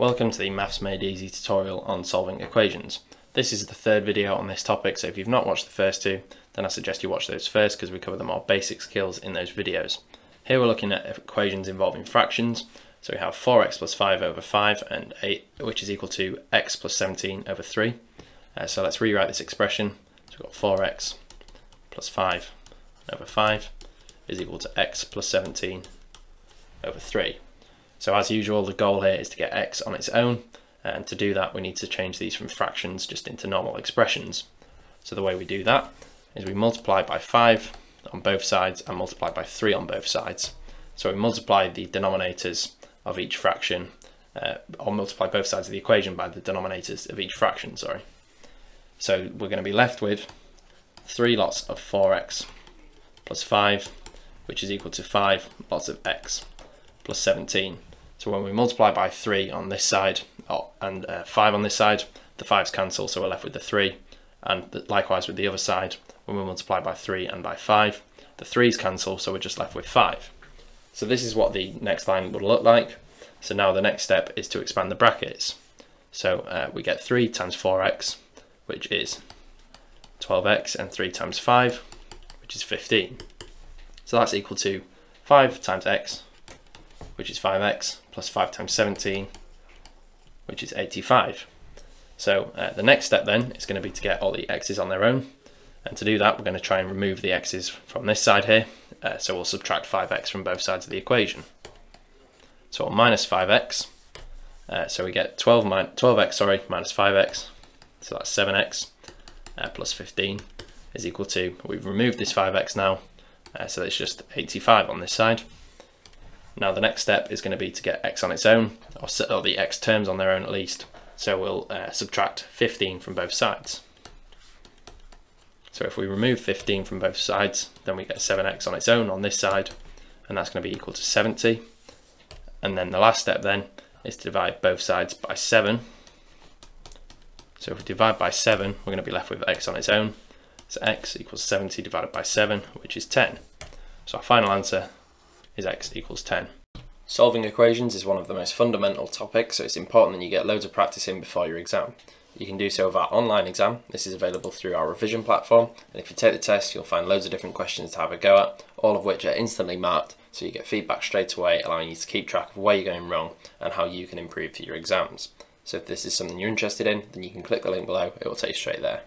Welcome to the Maths Made Easy tutorial on solving equations. This is the third video on this topic, so if you've not watched the first two, then I suggest you watch those first because we cover the more basic skills in those videos. Here we're looking at equations involving fractions. So we have 4x plus 5 over 5, and 8, which is equal to x plus 17 over 3. Uh, so let's rewrite this expression. So we've got 4x plus 5 over 5 is equal to x plus 17 over 3. So as usual, the goal here is to get x on its own, and to do that we need to change these from fractions just into normal expressions. So the way we do that is we multiply by 5 on both sides and multiply by 3 on both sides. So we multiply the denominators of each fraction, uh, or multiply both sides of the equation by the denominators of each fraction, sorry. So we're going to be left with 3 lots of 4x plus 5, which is equal to 5 lots of x plus 17. So when we multiply by 3 on this side oh, and uh, 5 on this side, the 5's cancel, so we're left with the 3. And likewise with the other side, when we multiply by 3 and by 5, the 3's cancel, so we're just left with 5. So this is what the next line would look like. So now the next step is to expand the brackets. So uh, we get 3 times 4x, which is 12x, and 3 times 5, which is 15. So that's equal to 5 times x, which is 5x, plus 5 times 17, which is 85. So uh, the next step then is going to be to get all the x's on their own. And to do that, we're going to try and remove the x's from this side here. Uh, so we'll subtract 5x from both sides of the equation. So minus 5x. Uh, so we get 12 min 12x, sorry, minus 5x. So that's 7x uh, plus 15 is equal to, we've removed this 5x now. Uh, so it's just 85 on this side. Now the next step is going to be to get x on its own, or, or the x terms on their own at least. So we'll uh, subtract 15 from both sides. So if we remove 15 from both sides, then we get 7x on its own on this side, and that's going to be equal to 70. And then the last step then is to divide both sides by 7. So if we divide by 7, we're going to be left with x on its own. So x equals 70 divided by 7, which is 10. So our final answer is x equals 10. Solving equations is one of the most fundamental topics, so it's important that you get loads of practice in before your exam. You can do so with our online exam. This is available through our revision platform, and if you take the test, you'll find loads of different questions to have a go at, all of which are instantly marked, so you get feedback straight away, allowing you to keep track of where you're going wrong and how you can improve for your exams. So if this is something you're interested in, then you can click the link below, it will take you straight there.